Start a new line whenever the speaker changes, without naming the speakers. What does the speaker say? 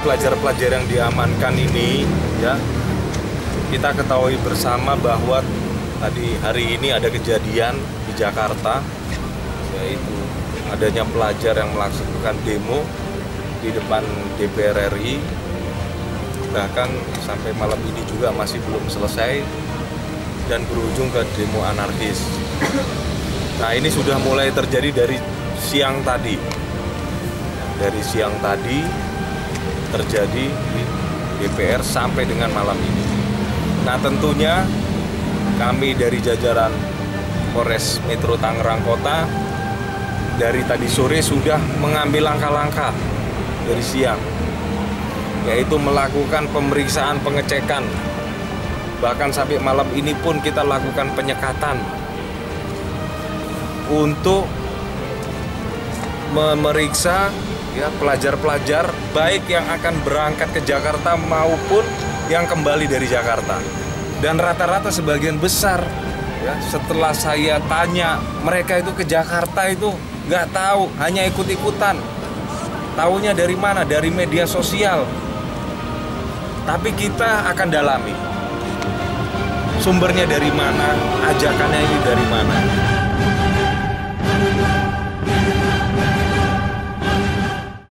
pelajar-pelajar yang diamankan ini ya kita ketahui bersama bahwa tadi hari ini ada kejadian di Jakarta yaitu adanya pelajar yang melaksanakan demo di depan DPR RI bahkan sampai malam ini juga masih belum selesai dan berujung ke demo anarkis. Nah ini sudah mulai terjadi dari siang tadi. Dari siang tadi terjadi di DPR sampai dengan malam ini. Nah tentunya kami dari jajaran Polres Metro Tangerang Kota dari tadi sore sudah mengambil langkah-langkah dari siang yaitu melakukan pemeriksaan pengecekan bahkan sampai malam ini pun kita lakukan penyekatan untuk memeriksa ya pelajar-pelajar baik yang akan berangkat ke Jakarta maupun yang kembali dari Jakarta. Dan rata-rata sebagian besar ya setelah saya tanya mereka itu ke Jakarta itu nggak tahu hanya ikut-ikutan. Tahunya dari mana? Dari media sosial. Tapi kita akan dalami. Sumbernya dari mana, ajakannya ini dari mana.